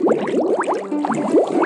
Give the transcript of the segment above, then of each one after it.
あっ!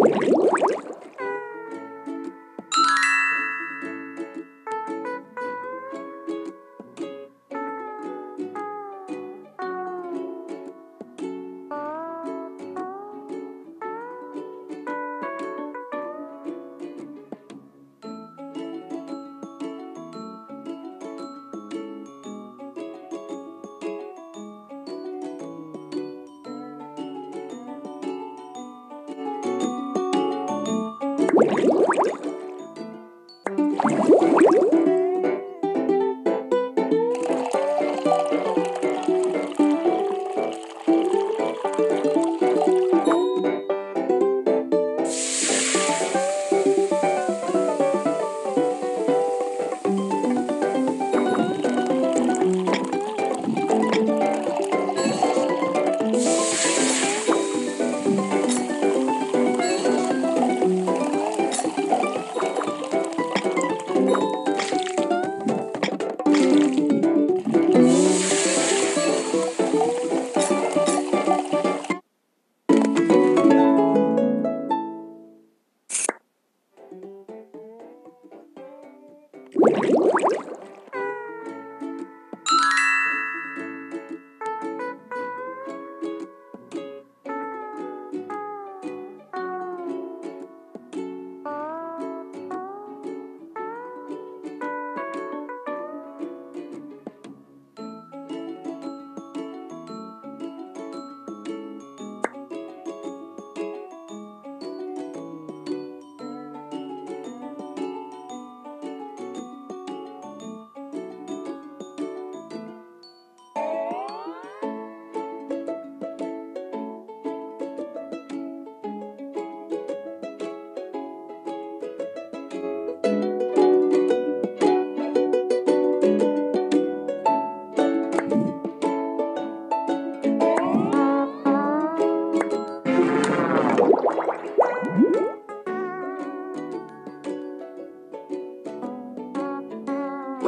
Thank you.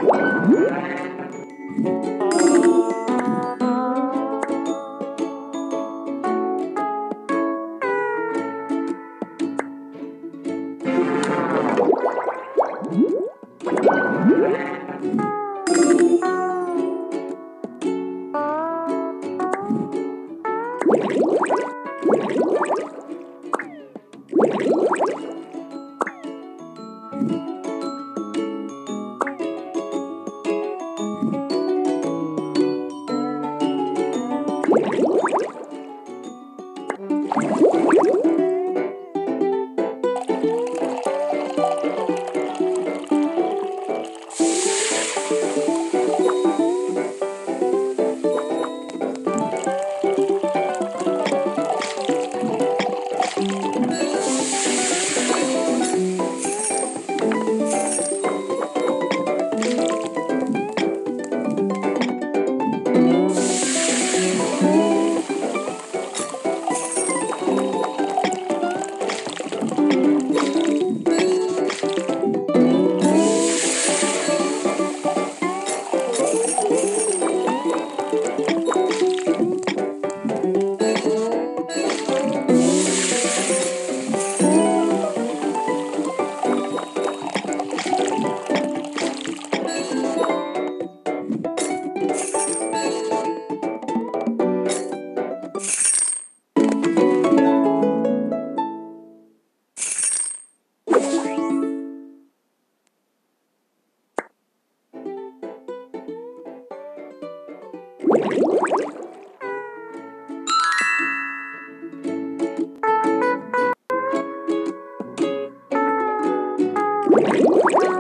Oh. Bye.